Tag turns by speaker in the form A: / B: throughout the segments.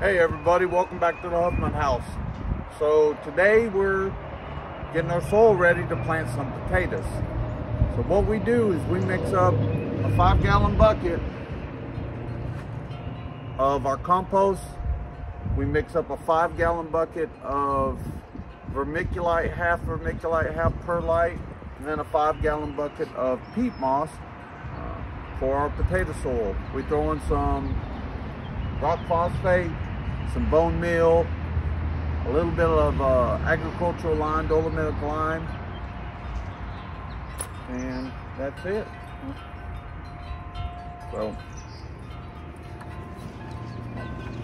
A: Hey everybody, welcome back to the Huffman Haus. So today we're getting our soil ready to plant some potatoes. So what we do is we mix up a five gallon bucket of our compost. We mix up a five gallon bucket of vermiculite, half vermiculite, half perlite, and then a five gallon bucket of peat moss uh, for our potato soil. We throw in some rock phosphate, some bone meal, a little bit of uh, agricultural lime, dolomitic lime, and that's it. So,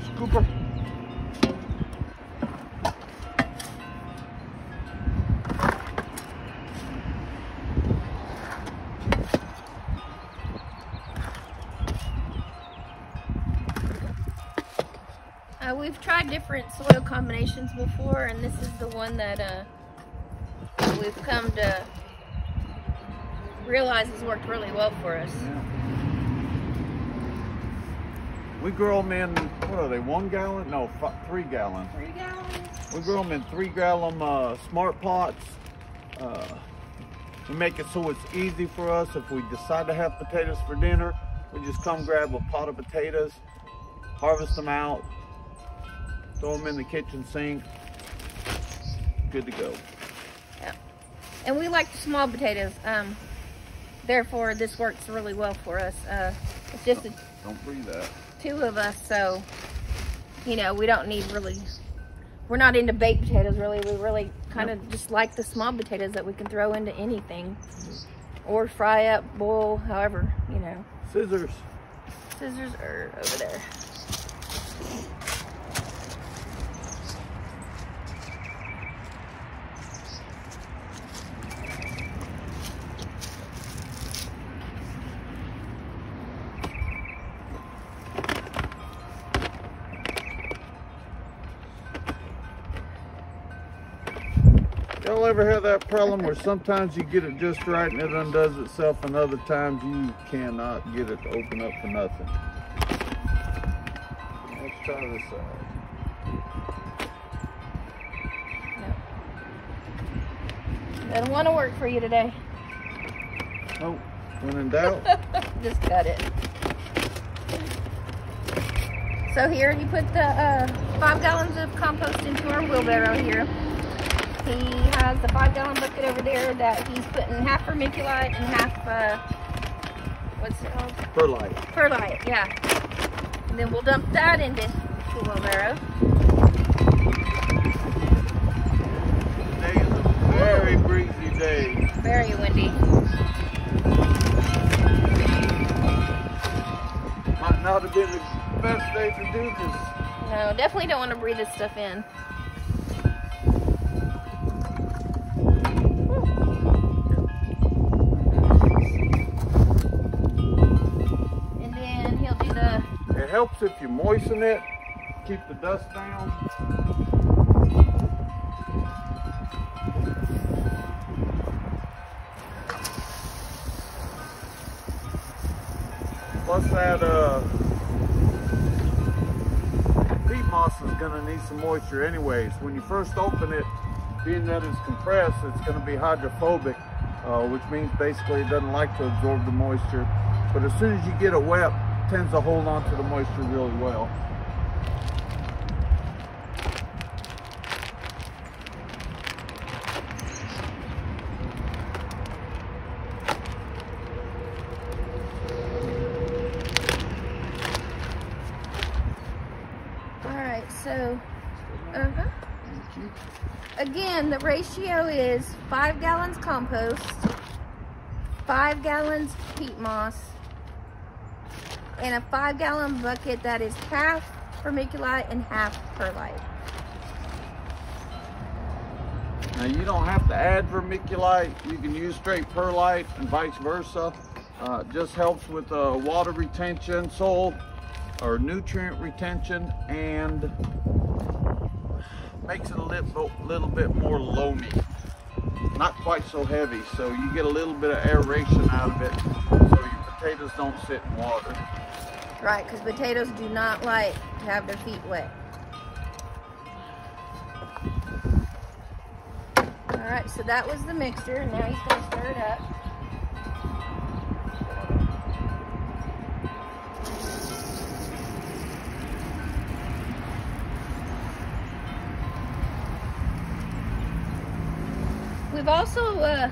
A: scooper.
B: Uh, we've tried different soil combinations before, and this is the one that uh, we've come to realize has worked really well for us.
A: Yeah. We grow them in, what are they, one gallon? No, fi- three gallon.
B: Three gallons.
A: We grow them in three gallon uh, smart pots. Uh, we make it so it's easy for us. If we decide to have potatoes for dinner, we just come grab a pot of potatoes, harvest them out, throw them in the kitchen sink. Good to go. Yeah.
B: And we like the small potatoes. Um, therefore, this works really well for us. Uh, it's just the
A: Don't breathe that.
B: two of us, so you know we don't need really. We're not into baked potatoes, really. We really kind of just like the small potatoes that we can throw into anything, or fry up, boil, however you know.
A: Scissors.
B: Scissors are over there.
A: Y'all ever have that problem where sometimes you get it just right and it undoes itself and other times you cannot get it to open up for nothing? Let's try this side.
B: Doesn't want to work for you today.
A: Oh, when in doubt,
B: Just cut it. So here you put the uh, five gallons of compost into our wheelbarrow here. He has the five gallon bucket over there that he's putting half vermiculite and half, uh, what's it called?
A: perlite.
B: Perlite, yeah. And then we'll dump that into the wheelbarrow.
A: Today is a very breezy day.
B: Very windy.
A: Might not have been the best day to do this.
B: No, definitely don't want to breathe this stuff in.
A: Helps if you moisten it, keep the dust down. Plus that uh, peat moss is gonna need some moisture anyways. When you first open it, being that it's compressed, it's gonna be hydrophobic, uh, which means basically it doesn't like to absorb the moisture. But as soon as you get it wet, tends to hold on to the moisture really well.
B: All right, so uh-huh. Again, the ratio is five gallons compost, five gallons peat moss, and a five gallon bucket that is half vermiculite and half perlite.
A: Now you don't have to add vermiculite. You can use straight perlite and vice versa. Uh, just helps with uh, water retention, soil or nutrient retention, and makes it a little, little bit more loamy. Not quite so heavy, so you get a little bit of aeration out of it, so your potatoes don't sit in water
B: right? Because potatoes do not like to have their feet wet. All right, so that was the mixture. Now he's gonna stir it up. We've also uh,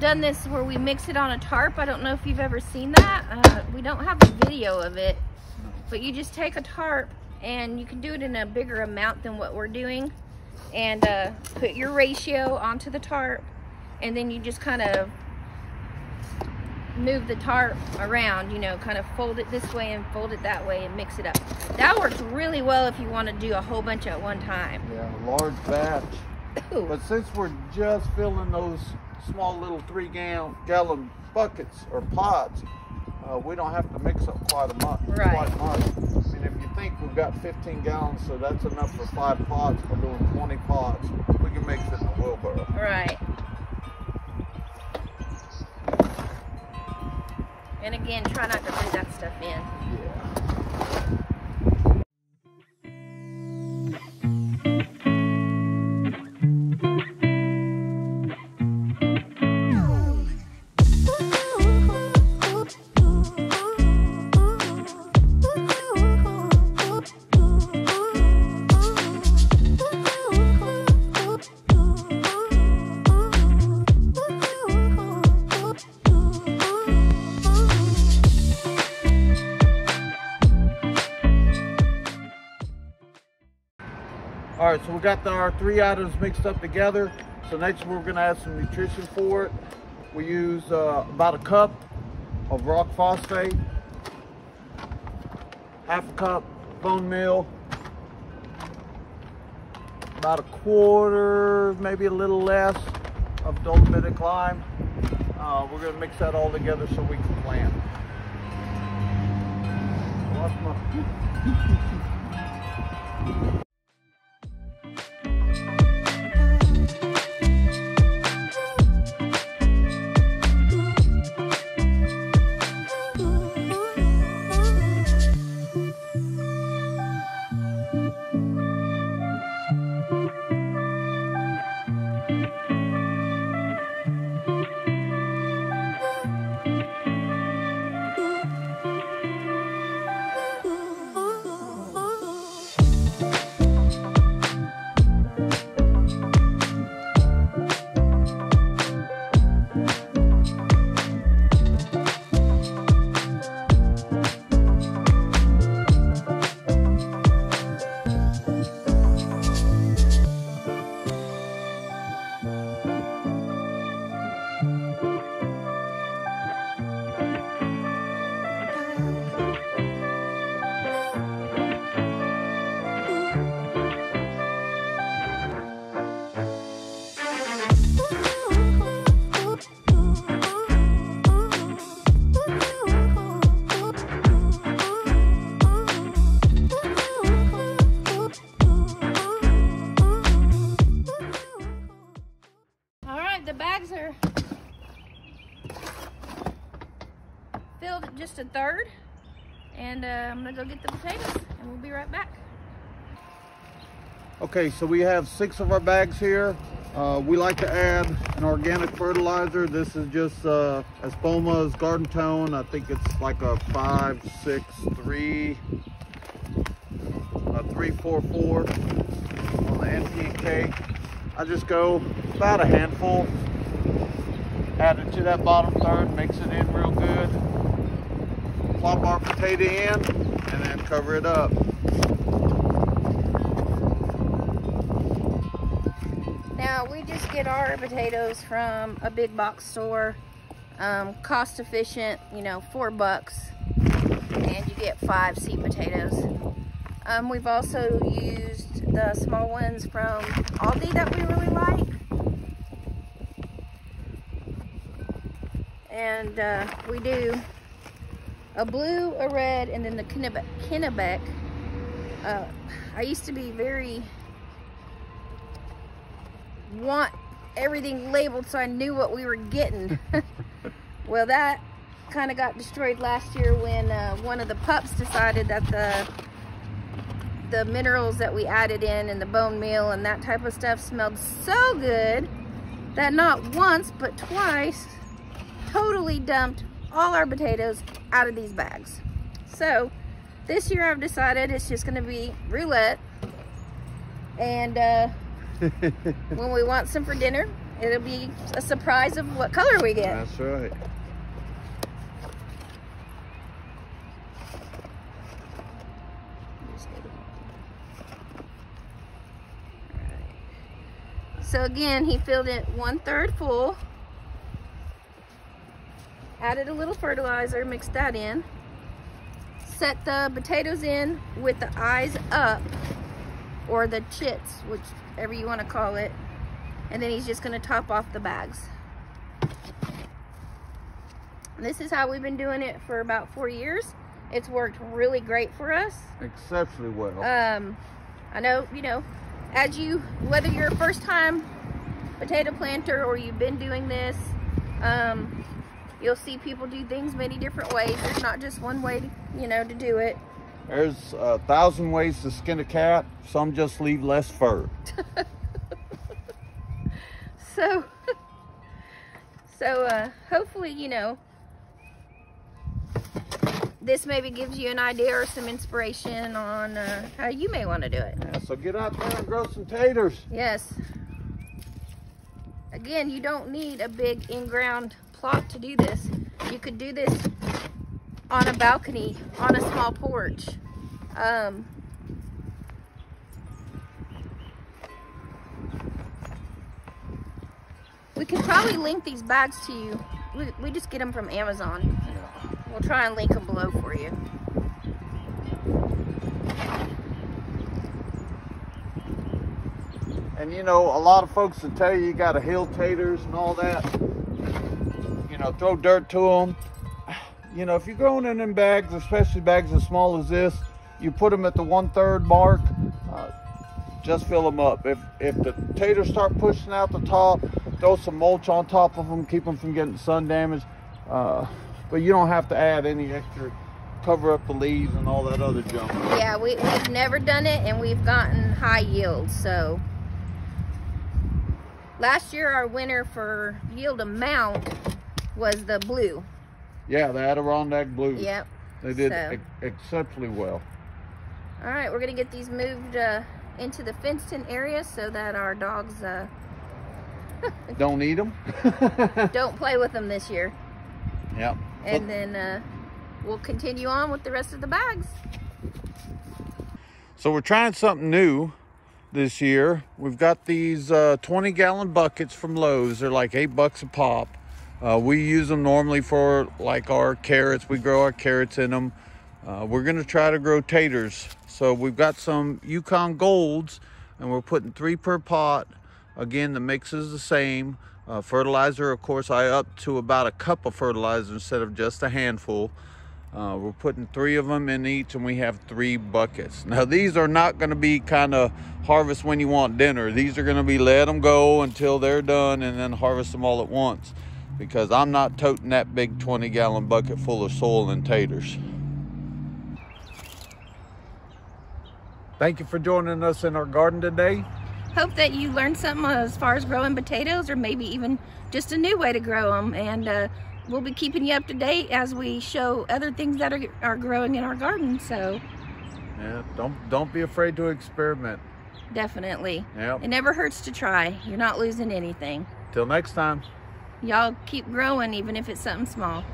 B: done this where we mix it on a tarp. I don't know if you've ever seen that. Uh, we don't have a video of it, but you just take a tarp and you can do it in a bigger amount than what we're doing and uh, put your ratio onto the tarp and then you just kind of move the tarp around, you know, kind of fold it this way and fold it that way and mix it up. That works really well if you want to do a whole bunch at one time.
A: Yeah, large batch. But since we're just filling those small little three gallon, gallon buckets or pots, uh, we don't have to mix up quite a much.
B: Right.
A: Quite much. I mean, if you think we've got 15 gallons, so that's enough for five pots. We're doing 20 pots. We can mix it in a wheelbarrow.
B: Right. And again, try not to breathe that stuff in.
A: Yeah. All right, so we got the, our three items mixed up together. So next we're gonna add some nutrition for it. We use uh, about a cup of rock phosphate, half a cup bone meal, about a quarter, maybe a little less of dolomitic lime. Uh, we're gonna mix that all together so we can plant. Watch my-
B: filled just a third. And uh, I'm gonna go get the potatoes and we'll be right back.
A: Okay, so we have six of our bags here. Uh, we like to add an organic fertilizer. This is just uh, Espoma's Garden Tone. I think it's like a five, six, three, a three, four, four on the NPK. I just go about a handful, add it to that bottom third, mix it in real good, plop our potato in, and then cover it up.
B: Now we just get our potatoes from a big box store. Um, cost efficient, you know, four bucks. And you get five seed potatoes. Um, we've also used the small ones from Aldi that we really like. And uh, we do a blue, a red, and then the Kennebec. Kennebec. Uh, I used to be very want everything labeled so I knew what we were getting. well, that kind of got destroyed last year when uh, one of the pups decided that the the minerals that we added in and the bone meal and that type of stuff smelled so good that not once but twice totally dumped all our potatoes out of these bags. So this year I've decided it's just gonna be roulette and uh, when we want some for dinner, it'll be a surprise of what color we get.
A: That's right.
B: So again, he filled it one third full. Added a little fertilizer, mixed that in. Set the potatoes in with the eyes up, or the chits, whichever you want to call it. And then he's just gonna top off the bags. This is how we've been doing it for about four years. It's worked really great for us.
A: Exceptionally well.
B: Um, I know, you know, as you, whether you're a first time potato planter or you've been doing this, um, you'll see people do things many different ways. There's not just one way, to, you know, to do it.
A: There's a thousand ways to skin a cat. Some just leave less fur.
B: so, so uh, hopefully, you know, this maybe gives you an idea or some inspiration on uh, how you may want to do it.
A: Yeah, so get out there and grow some taters.
B: Yes. Again, you don't need a big in-ground plot to do this. You could do this on a balcony, on a small porch. Um, we could probably link these bags to you. We, we just get them from Amazon. We'll try and link them below for you.
A: And you know, a lot of folks will tell you you got to hill taters and all that. Know, throw dirt to them. You know, if you're growing in bags, especially bags as small as this, you put them at the one third mark. Uh, just fill them up. If if the taters start pushing out the top, throw some mulch on top of them, keep them from getting sun damage. Uh, but you don't have to add any extra cover up the leaves and all that other junk.
B: Yeah, we, we've never done it and we've gotten high yields, so. Last year our winner for yield amount was the blue.
A: Yeah, the Adirondack blue.
B: Yep.
A: They did
B: so.
A: ex exceptionally well.
B: All right, we're gonna get these moved uh, into the fenced-in area so that our dogs uh,
A: don't eat them.
B: don't play with them this year.
A: Yep.
B: And then uh, we'll continue on with the rest of the bags.
A: So we're trying something new this year. We've got these uh, 20 gallon buckets from Lowe's. They're like eight bucks a pop. Uh, we use them normally for like our carrots. We grow our carrots in them. Uh, we're gonna try to grow taters. So we've got some Yukon Golds and we're putting three per pot. Again, the mix is the same. Uh, fertilizer, of course, I up to about a cup of fertilizer instead of just a handful. Uh, we're putting three of them in each and we have three buckets. Now these are not going to be kind of harvest when you want dinner. These are going to be let them go until they're done and then harvest them all at once because I'm not toting that big 20 gallon bucket full of soil and taters. Thank you for joining us in our garden today.
B: Hope that you learned something as far as growing potatoes or maybe even just a new way to grow them. And uh, we'll be keeping you up to date as we show other things that are, are growing in our garden. So
A: yeah, don't don't be afraid to experiment.
B: Definitely.
A: Yep.
B: It never hurts to try. You're not losing anything.
A: Till next time.
B: Y'all keep growing even if it's something small.